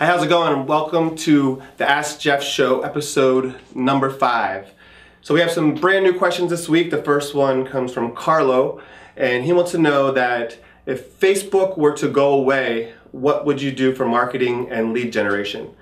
Hi, how's it going? And welcome to the Ask Jeff Show, episode number five. So we have some brand new questions this week. The first one comes from Carlo, and he wants to know that if Facebook were to go away, what would you do for marketing and lead generation?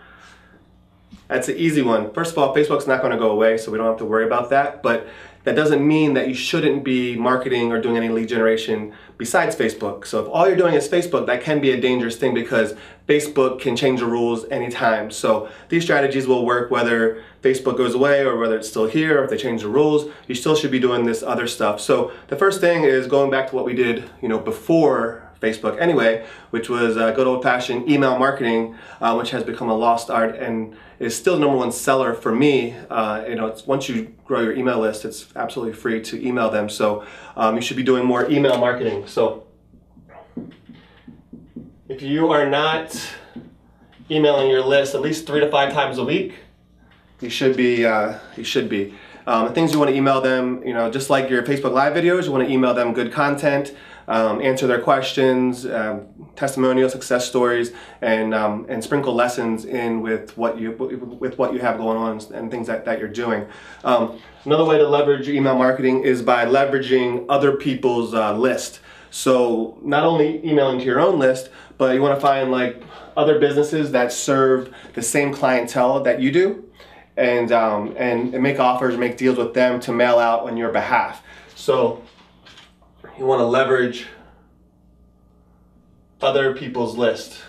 That's an easy one. First of all, Facebook's not going to go away, so we don't have to worry about that. But that doesn't mean that you shouldn't be marketing or doing any lead generation besides Facebook. So if all you're doing is Facebook, that can be a dangerous thing because Facebook can change the rules anytime. So these strategies will work whether Facebook goes away or whether it's still here, or if they change the rules, you still should be doing this other stuff. So the first thing is going back to what we did, you know, before Facebook anyway, which was uh, good old fashioned email marketing, uh, which has become a lost art and is still the number one seller for me. Uh, you know, once you grow your email list, it's absolutely free to email them. So um, you should be doing more email marketing. So if you are not emailing your list at least three to five times a week, you should be. Uh, you should be. Um, things you want to email them, you know, just like your Facebook Live videos, you want to email them good content um, answer their questions, um, testimonials, success stories, and um, and sprinkle lessons in with what you with what you have going on and things that, that you're doing. Um, another way to leverage email marketing is by leveraging other people's uh, list. So not only emailing to your own list, but you want to find like other businesses that serve the same clientele that you do, and um, and, and make offers, make deals with them to mail out on your behalf. So you want to leverage other people's list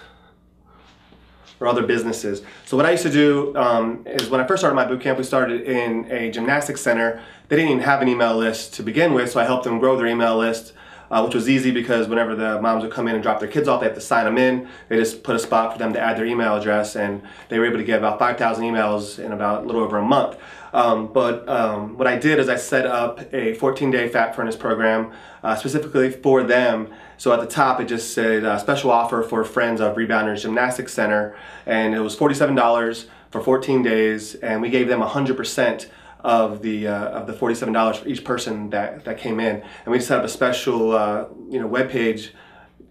or other businesses. So what I used to do um, is when I first started my boot camp, we started in a gymnastics center. They didn't even have an email list to begin with, so I helped them grow their email list, uh, which was easy because whenever the moms would come in and drop their kids off, they have to sign them in. They just put a spot for them to add their email address, and they were able to get about 5,000 emails in about a little over a month. Um, but um, what I did is I set up a 14-day Fat Furnace program uh, specifically for them. So at the top it just said uh, special offer for friends of Rebounders Gymnastics Center, and it was $47 for 14 days, and we gave them 100% of the uh, of the $47 for each person that, that came in, and we set up a special uh, you know web page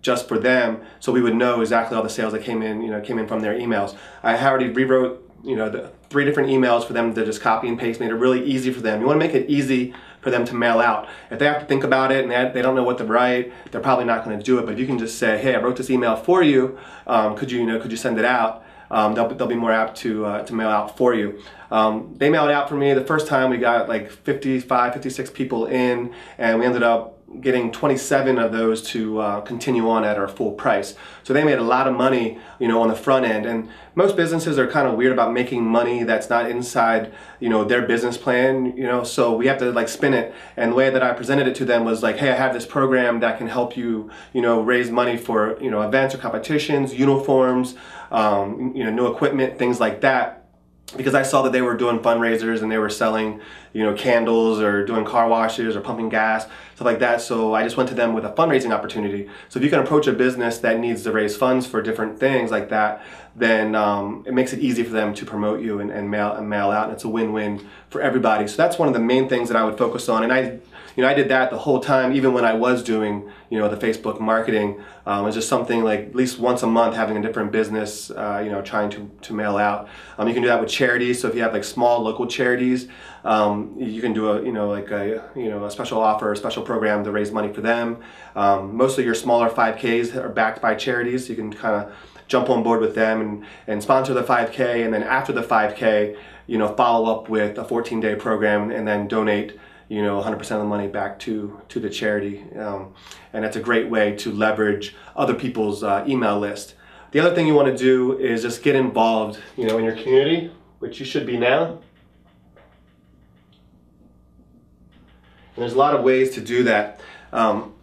just for them, so we would know exactly all the sales that came in you know came in from their emails. I already rewrote you know, the three different emails for them to just copy and paste, made it really easy for them. You want to make it easy for them to mail out. If they have to think about it and they, they don't know what to write, they're probably not going to do it. But you can just say, hey, I wrote this email for you, um, could you, you know, could you send it out? Um, they'll, they'll be more apt to, uh, to mail out for you. Um, they mailed out for me. The first time we got like 55, 56 people in, and we ended up getting 27 of those to uh, continue on at our full price. So they made a lot of money, you know, on the front end. And most businesses are kind of weird about making money that's not inside, you know, their business plan, you know, so we have to like spin it. And the way that I presented it to them was like, hey, I have this program that can help you, you know, raise money for, you know, events or competitions, uniforms, um, you know, new equipment, things like that because I saw that they were doing fundraisers and they were selling, you know, candles or doing car washes or pumping gas, stuff like that. So I just went to them with a fundraising opportunity. So if you can approach a business that needs to raise funds for different things like that, then um, it makes it easy for them to promote you and, and mail and mail out. And it's a win-win for everybody. So that's one of the main things that I would focus on. And I you know, I did that the whole time, even when I was doing, you know, the Facebook marketing. Um, it was just something like at least once a month having a different business, uh, you know, trying to, to mail out. Um, you can do that with charities. So if you have like small local charities, um, you can do a, you know, like a, you know, a special offer, a special program to raise money for them. Um, most of your smaller 5Ks are backed by charities. So you can kind of jump on board with them and, and sponsor the 5K. And then after the 5K, you know, follow up with a 14 day program and then donate you know 100% of the money back to to the charity. Um, and that's a great way to leverage other people's uh, email list. The other thing you want to do is just get involved you know in your community which you should be now. And there's a lot of ways to do that. Um,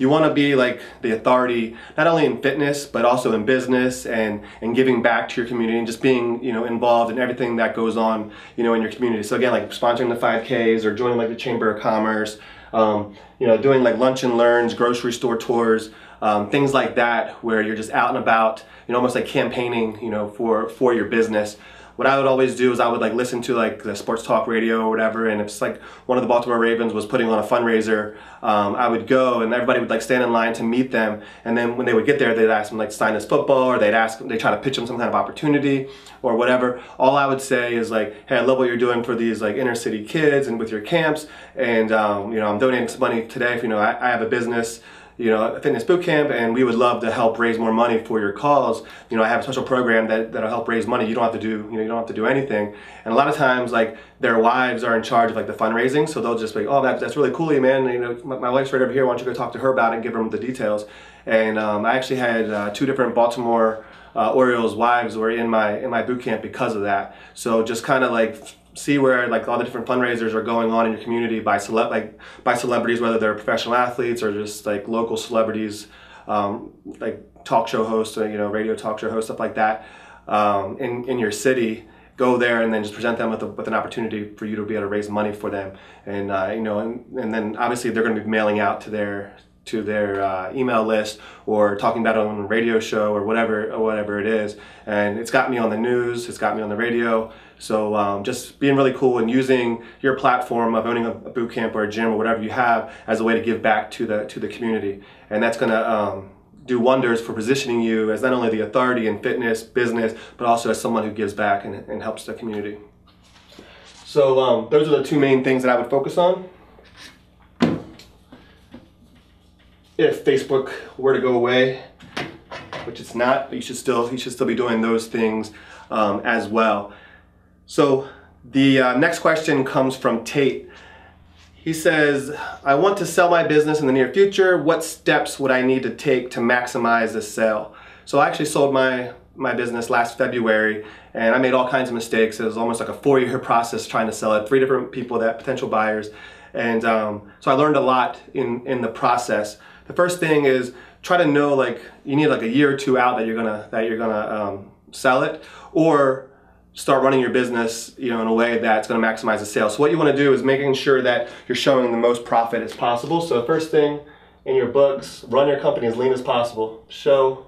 you want to be like the authority not only in fitness but also in business and and giving back to your community and just being you know involved in everything that goes on you know in your community. So again like sponsoring the 5ks or joining like the chamber of commerce um, you know doing like lunch and learns grocery store tours um, things like that where you're just out and about you know almost like campaigning you know for for your business what I would always do is I would like listen to like the sports talk radio or whatever, and if it's like one of the Baltimore Ravens was putting on a fundraiser, um, I would go and everybody would like stand in line to meet them, and then when they would get there, they'd ask them like sign this football, or they'd ask they try to pitch them some kind of opportunity or whatever. All I would say is like, hey, I love what you're doing for these like inner city kids and with your camps, and um, you know I'm donating some money today. If you know I, I have a business you know, fitness boot camp, and we would love to help raise more money for your cause. You know, I have a special program that, that'll help raise money. You don't have to do, you know, you don't have to do anything. And a lot of times, like, their wives are in charge of, like, the fundraising, so they'll just be like, oh, that, that's really cool, you man. You know, my, my, wife's right over here. Why don't you go talk to her about it and give her the details? And um, I actually had uh, two different Baltimore uh, Orioles wives were in my in my boot camp because of that. So just kind of like see where like all the different fundraisers are going on in your community by cele- like by celebrities, whether they're professional athletes or just like local celebrities, um, like talk show hosts, or, you know, radio talk show hosts, stuff like that, um, in in your city. Go there and then just present them with, a, with an opportunity for you to be able to raise money for them, and uh, you know, and, and then obviously they're going to be mailing out to their to their uh, email list or talking about it on a radio show or whatever or whatever it is. And it's got me on the news. It's got me on the radio. So um, just being really cool and using your platform of owning a, a, boot camp or a gym or whatever you have as a way to give back to the to the community, and that's going to um, do wonders for positioning you as not only the authority in fitness business, but also as someone who gives back and, and helps the community. So um, those are the two main things that I would focus on. If Facebook were to go away, which it's not, you should still you should still be doing those things um, as well. So the uh, next question comes from Tate. He says, I want to sell my business in the near future. What steps would I need to take to maximize the sale? So I actually sold my, my business last February and I made all kinds of mistakes. It was almost like a four year process trying to sell it, three different people that potential buyers. And um, so I learned a lot in, in the process. The first thing is try to know like you need like a year or two out that you're gonna that you're gonna um, sell it, or start running your business you know in a way that's going to maximize the sales. So what you want to do is making sure that you're showing the most profit as possible. So the first thing in your books run your company as lean as possible. Show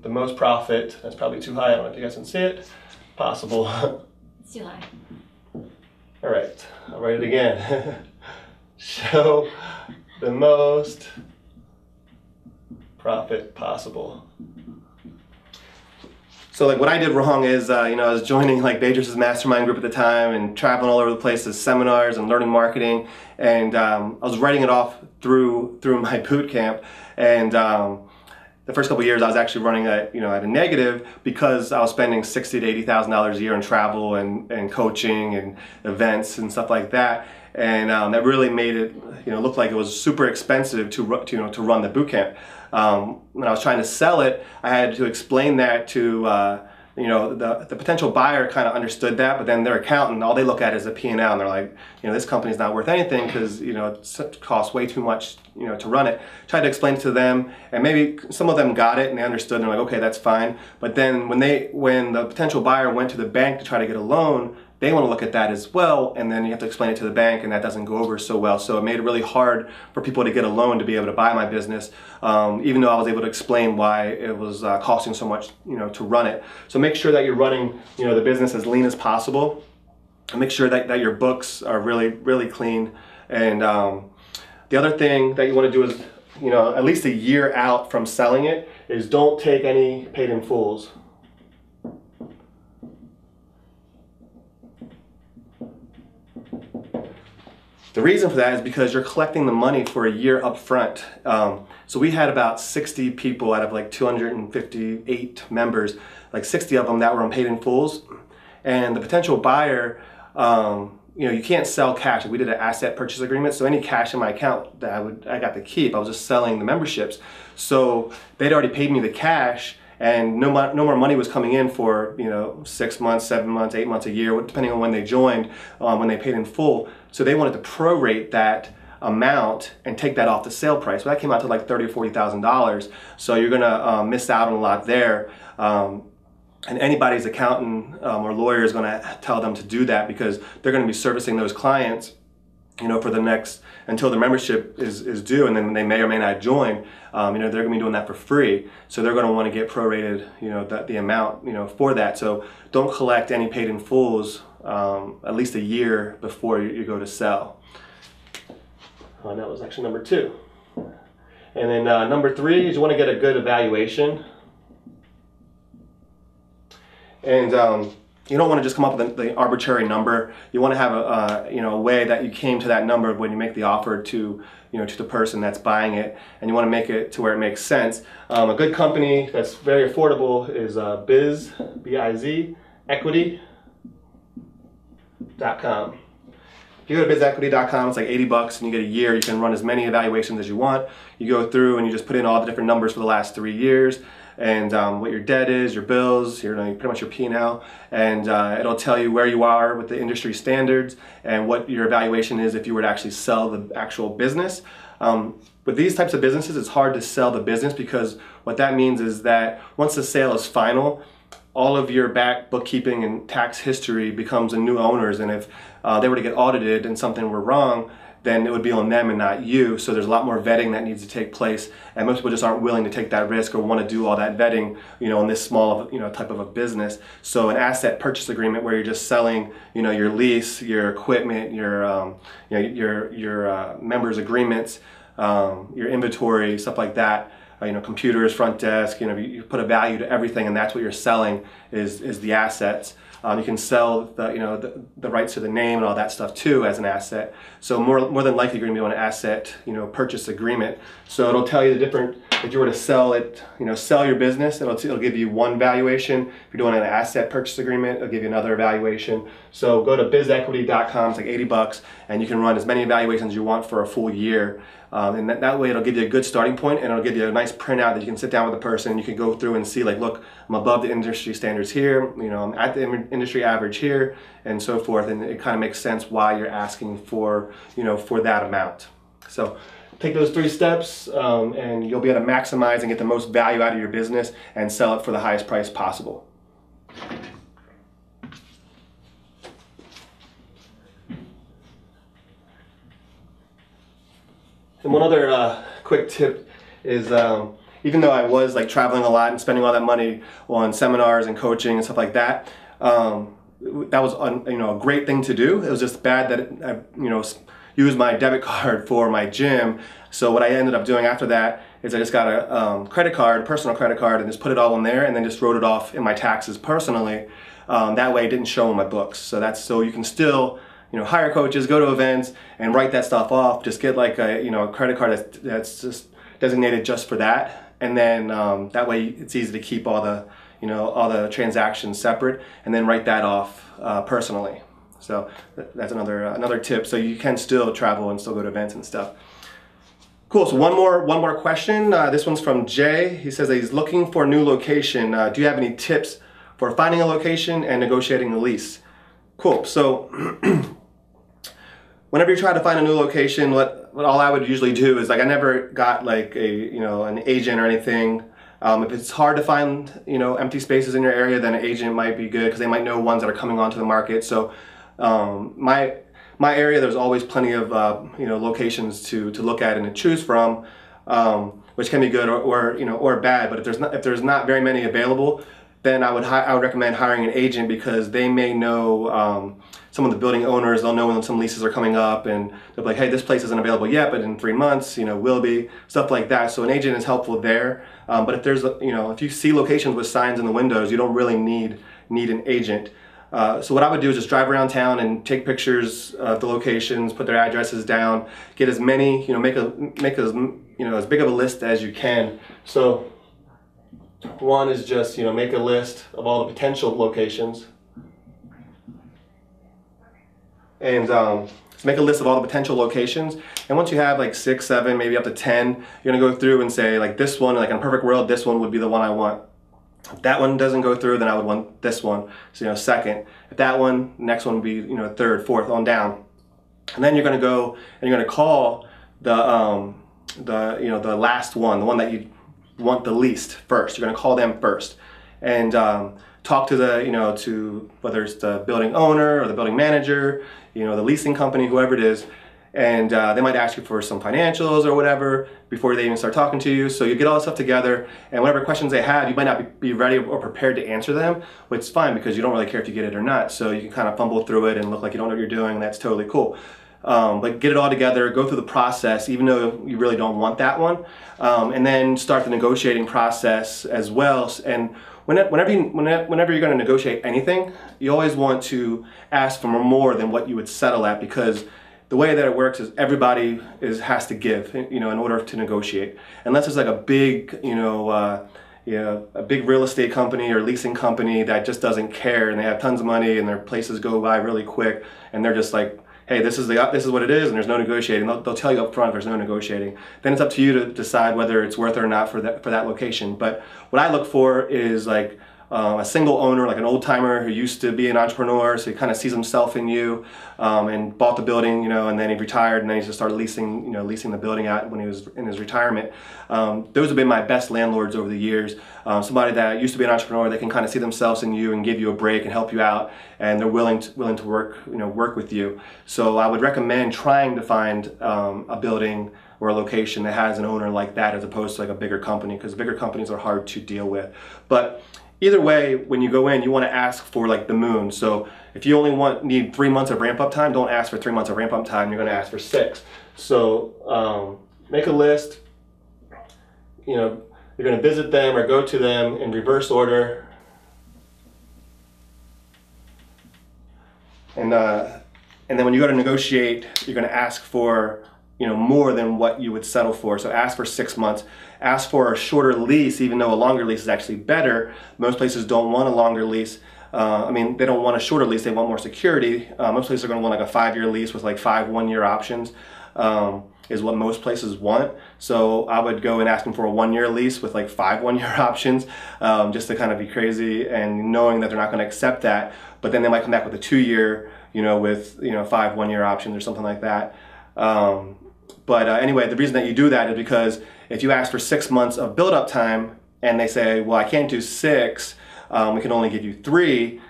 the most profit. That's probably too high. I don't know if you guys can see it. Possible. It's too high. All right. I'll write it again show the most profit possible. So like what I did wrong is, uh, you know, I was joining like Bedros' mastermind group at the time and traveling all over the place to seminars and learning marketing, and um, I was writing it off through through my boot camp, and um, the first couple years I was actually running at you know at a negative because I was spending sixty to eighty thousand dollars a year on travel and and coaching and events and stuff like that, and um, that really made it you know look like it was super expensive to, to you know to run the boot camp um, when I was trying to sell it, I had to explain that to uh, you know the, the potential buyer kind of understood that, but then their accountant, all they look at is a P&L, and they're like, you know, this company's not worth anything because you know it costs way too much, you know, to run it. Tried to explain to them, and maybe some of them got it and they understood, and they're like, okay, that's fine. But then when they when the potential buyer went to the bank to try to get a loan, they want to look at that as well, and then you have to explain it to the bank, and that doesn't go over so well. So it made it really hard for people to get a loan to be able to buy my business, um, even though I was able to explain why it was uh, costing so much, you know, to run it. So make sure that you're running, you know, the business as lean as possible, and make sure that, that your books are really, really clean. And um, the other thing that you want to do is, you know, at least a year out from selling it, is don't take any paid in fulls. The reason for that is because you're collecting the money for a year up front. Um, so we had about 60 people out of like 258 members, like 60 of them that were on paid in fulls. And the potential buyer, um, you know, you can't sell cash. We did an asset purchase agreement, so any cash in my account that I would, I got to keep. I was just selling the memberships. So they'd already paid me the cash, and no, no more money was coming in for you know six months, seven months, eight months, a year, depending on when they joined, um, when they paid in full. So they wanted to prorate that amount and take that off the sale price. Well, that came out to like thirty or forty thousand dollars. So you're gonna um, miss out on a lot there. Um, and anybody's accountant um, or lawyer is going to tell them to do that because they're going to be servicing those clients, you know, for the next until the membership is, is due, and then they may or may not join. Um, you know, they're going to be doing that for free, so they're going to want to get prorated, you know, the, the amount, you know, for that. So don't collect any paid in fulls um, at least a year before you, you go to sell. Uh, that was actually number two. And then uh, number three is you want to get a good evaluation. And um, you don't want to just come up with the arbitrary number. You want to have a, uh, you know a way that you came to that number when you make the offer to you know to the person that's buying it, and you want to make it to where it makes sense. Um, a good company that's very affordable is uh, Biz B I Z Equity.com. If you go to bizequity.com, it's like 80 bucks and you get a year. You can run as many evaluations as you want. You go through and you just put in all the different numbers for the last three years and um, what your debt is, your bills, your pretty much your P&L, and uh, it'll tell you where you are with the industry standards and what your evaluation is if you were to actually sell the actual business. Um, with these types of businesses, it's hard to sell the business because what that means is that once the sale is final, all of your back bookkeeping and tax history becomes a new owner's and if uh, they were to get audited and something were wrong then it would be on them and not you. So there's a lot more vetting that needs to take place and most people just aren't willing to take that risk or want to do all that vetting you know in this small you know type of a business. So an asset purchase agreement where you're just selling you know your lease your equipment your um, you know your your uh, members agreements um, your inventory stuff like that uh, you know, computers, front desk, you know, you put a value to everything and that's what you're selling is, is the assets. Um, you can sell the, you know, the, the, rights to the name and all that stuff too as an asset. So more, more than likely you're going to be on an asset, you know, purchase agreement. So it'll tell you the different, if you were to sell it, you know, sell your business, it'll, it'll give you one valuation. If you're doing an asset purchase agreement, it'll give you another valuation. So go to bizequity.com, it's like 80 bucks, and you can run as many evaluations as you want for a full year. Um, and that, that, way it'll give you a good starting point and it'll give you a nice printout that you can sit down with a person and you can go through and see like, look, I'm above the industry standards here, you know, I'm at the industry average here and so forth. And it kind of makes sense why you're asking for, you know, for that amount. So take those three steps um, and you'll be able to maximize and get the most value out of your business and sell it for the highest price possible. And one other uh, quick tip is um, even though I was like traveling a lot and spending all that money on seminars and coaching and stuff like that, um, that was you know a great thing to do. It was just bad that I you know used my debit card for my gym. So what I ended up doing after that is I just got a um, credit card, personal credit card, and just put it all in there, and then just wrote it off in my taxes personally. Um, that way, it didn't show in my books. So that's so you can still you know, hire coaches, go to events, and write that stuff off. Just get like a you know a credit card that's, that's just designated just for that, and then um, that way it's easy to keep all the you know all the transactions separate, and then write that off uh, personally. So that's another uh, another tip. So you can still travel and still go to events and stuff. Cool. So one more one more question. Uh, this one's from Jay. He says he's looking for a new location. Uh, do you have any tips for finding a location and negotiating a lease? Cool. So whenever you try to find a new location, what, what all I would usually do is like I never got like a you know an agent or anything. Um, if it's hard to find you know empty spaces in your area, then an agent might be good because they might know ones that are coming onto the market. So um, my my area, there's always plenty of uh, you know locations to to look at and to choose from, um, which can be good or, or, you know or bad. But if there's not if there's not very many available, then I would I would recommend hiring an agent because they may know um, some of the building owners. They'll know when some leases are coming up, and they'll be like, "Hey, this place isn't available yet, but in three months, you know, will be." Stuff like that. So an agent is helpful there. Um, but if there's you know if you see locations with signs in the windows, you don't really need need an agent. Uh, so what I would do is just drive around town and take pictures of the locations, put their addresses down, get as many, you know, make a make as you know as big of a list as you can. So one is just, you know, make a list of all the potential locations. And um, make a list of all the potential locations. And once you have like six, seven, maybe up to 10, you're gonna go through and say like this one, like in a perfect world, this one would be the one I want. If that one doesn't go through, then I would want this one. So, you know, second. If that one, next one would be, you know, third, fourth, on down. And then you're gonna go and you're gonna call the, um, the, you know, the last one, the one that you want the least first. You're going to call them first and um, talk to the, you know, to whether it's the building owner or the building manager, you know, the leasing company, whoever it is, and uh, they might ask you for some financials or whatever before they even start talking to you. So you get all this stuff together, and whatever questions they have, you might not be ready or prepared to answer them, which is fine because you don't really care if you get it or not. So you can kind of fumble through it and look like you don't know what you're doing, and that's totally cool. Um, but get it all together, go through the process, even though you really don't want that one, um, and then start the negotiating process as well. And whenever, you, whenever you're going to negotiate anything, you always want to ask for more than what you would settle at because the way that it works is everybody is has to give, you know, in order to negotiate. Unless it's like a big, you know, uh, a big real estate company or leasing company that just doesn't care and they have tons of money and their places go by really quick and they're just like, hey, this is the this is what it is and there's no negotiating. They'll, they'll tell you up front there's no negotiating. Then it's up to you to decide whether it's worth it or not for that for that location. But what I look for is like um, a single owner, like an old timer who used to be an entrepreneur, so he kind of sees himself in you, um, and bought the building, you know, and then he retired, and then he just started leasing, you know, leasing the building out when he was in his retirement. Um, those have been my best landlords over the years. Um, somebody that used to be an entrepreneur, they can kind of see themselves in you and give you a break and help you out, and they're willing to, willing to work, you know, work with you. So I would recommend trying to find um, a building or a location that has an owner like that as opposed to like a bigger company because bigger companies are hard to deal with. But either way, when you go in, you want to ask for like the moon. So if you only want need three months of ramp up time, don't ask for three months of ramp up time. You're going to ask for six. So um, make a list. You know, you're going to visit them or go to them in reverse order. And uh, and then when you go to negotiate, you're going to ask for you know more than what you would settle for. So ask for six months. Ask for a shorter lease, even though a longer lease is actually better. Most places don't want a longer lease. Uh, I mean, they don't want a shorter lease. They want more security. Uh, most places are going to want like a five-year lease with like five one-year options. Um, is what most places want. So I would go and ask them for a one-year lease with like five one-year options, um, just to kind of be crazy and knowing that they're not going to accept that. But then they might come back with a two-year, you know, with you know five one-year options or something like that. Um, but uh, anyway, the reason that you do that is because if you ask for six months of build-up time and they say, well, I can't do six, um, we can only give you three,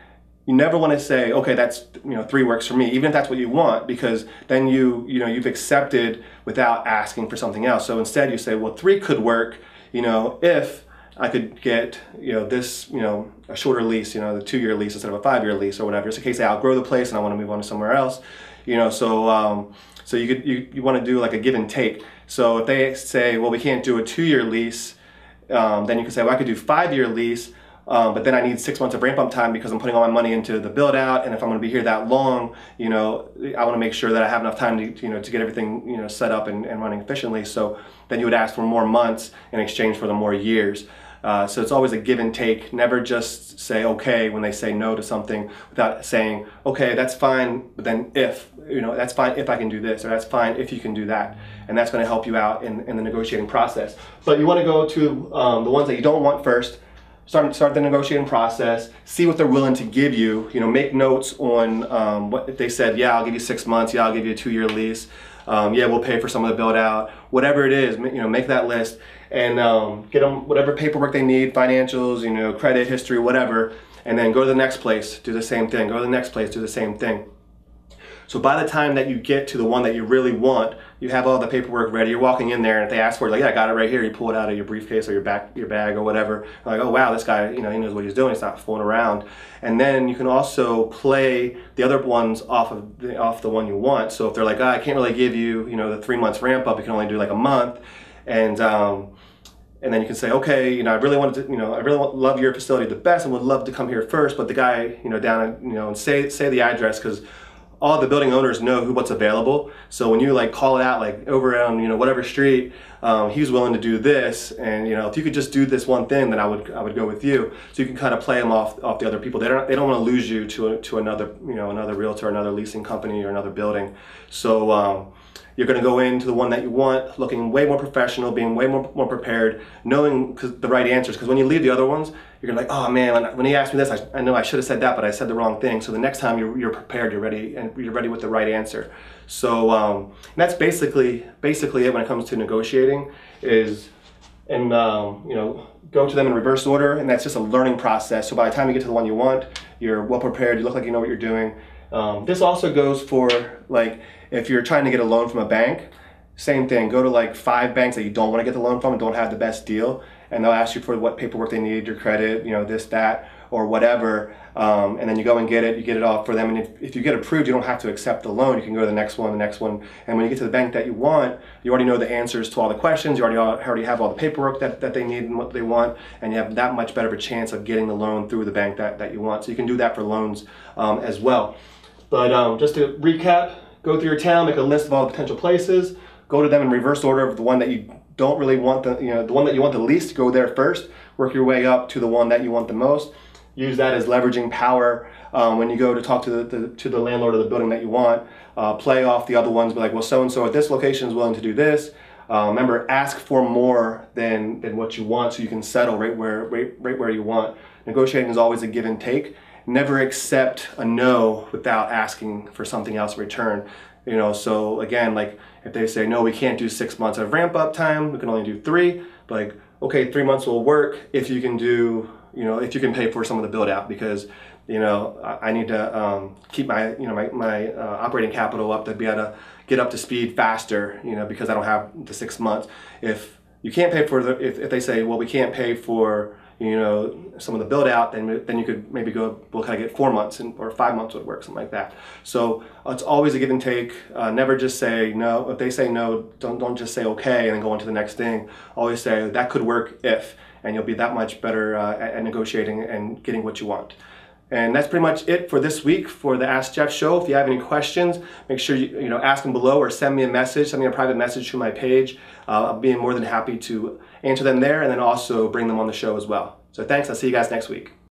you never want to say, okay, that's you know three works for me, even if that's what you want, because then you you know you've accepted without asking for something else. So instead, you say, well, three could work, you know, if I could get you know this you know a shorter lease, you know, the two-year lease instead of a five-year lease or whatever. Just in case I outgrow the place and I want to move on to somewhere else, you know. So um, so you could you, you want to do like a give and take. So if they say, well, we can't do a two-year lease, um, then you can say, well, I could do five-year lease, um, but then I need six months of ramp up time because I'm putting all my money into the build out, and if I'm going to be here that long, you know, I want to make sure that I have enough time to, you know, to get everything, you know, set up and, and running efficiently. So then you would ask for more months in exchange for the more years. Uh, so it's always a give and take. Never just say okay when they say no to something without saying okay, that's fine, but then if you know that's fine if I can do this or that's fine if you can do that, and that's going to help you out in, in the negotiating process. But you want to go to um, the ones that you don't want first. Start, start the negotiating process. See what they're willing to give you. You know, make notes on um, what if they said, yeah, I'll give you six months. Yeah, I'll give you a two-year lease. Um, yeah, we'll pay for some of the build out. Whatever it is, you know, make that list and um, get them whatever paperwork they need, financials, you know, credit history, whatever, and then go to the next place, do the same thing. Go to the next place, do the same thing. So by the time that you get to the one that you really want, you have all the paperwork ready. You're walking in there, and if they ask for it, like, yeah, I got it right here. You pull it out of your briefcase or your back, your bag or whatever. Like, oh wow, this guy, you know, he knows what he's doing. He's not fooling around. And then you can also play the other ones off of the, off the one you want. So if they're like, oh, I can't really give you, you know, the three months ramp up. You can only do like a month, and um, and then you can say, okay, you know, I really wanted to, you know, I really love your facility the best and would love to come here first, but the guy, you know, down, at, you know, and say say the address because all the building owners know who what's available. So when you like call it out, like over on you know whatever street, um, he's willing to do this, and you know if you could just do this one thing, then I would I would go with you. So you can kind of play them off off the other people. They don't they don't want to lose you to a, to another you know another realtor, another leasing company, or another building. So. Um, you're going to go into the one that you want, looking way more professional, being way more, more prepared, knowing the right answers. Because when you leave the other ones, you're going to like, oh man, when he asked me this, I, I know I should have said that, but I said the wrong thing. So the next time you're, you're prepared, you're ready, and you're ready with the right answer. So um, that's basically basically it when it comes to negotiating. Is and um, you know go to them in reverse order, and that's just a learning process. So by the time you get to the one you want, you're well prepared. You look like you know what you're doing Um, this also goes for like if you're trying to get a loan from a bank, same thing. Go to like five banks that you don't want to get the loan from and don't have the best deal, and they'll ask you for what paperwork they need, your credit, you know, this, that, or whatever. Um, and then you go and get it, you get it all for them. And if, if you get approved, you don't have to accept the loan. You can go to the next one, the next one. And when you get to the bank that you want, you already know the answers to all the questions. You already already have all the paperwork that, that they need and what they want. And you have that much better of a chance of getting the loan through the bank that, that you want. So you can do that for loans um, as well. But um, just to recap, go through your town, make a list of all the potential places, go to them in reverse order of the one that you don't really want the, you know, the one that you want the least, go there first, work your way up to the one that you want the most. Use that as leveraging power um, when you go to talk to the, the, to the landlord of the building that you want. Uh, play off the other ones, be like, well, so and so at this location is willing to do this. Uh, remember, ask for more than, than what you want so you can settle right where, right, right where you want. Negotiating is always a give and take never accept a no without asking for something else in return. You know, so again, like if they say, no, we can't do six months of ramp up time, we can only do three, like, okay, three months will work if you can do, you know, if you can pay for some of the build out because, you know, I, I need to um, keep my, you know, my, my uh, operating capital up to be able to get up to speed faster, you know, because I don't have the six months. If you can't pay for the, if, if they say, well, we can't pay for, you know, some of the build out, then then you could maybe go, we'll kind of get four months and, or five months would work, something like that. So uh, it's always a give and take. Uh, never just say no. If they say no, don't don't just say okay and then go on to the next thing. Always say that could work if, and you'll be that much better uh, at, at negotiating and getting what you want. And that's pretty much it for this week for the Ask Jeff show. If you have any questions, make sure you, you know ask them below or send me a message, send me a private message to my page. Uh, I'll be more than happy to answer them there and then also bring them on the show as well. So thanks. I'll see you guys next week.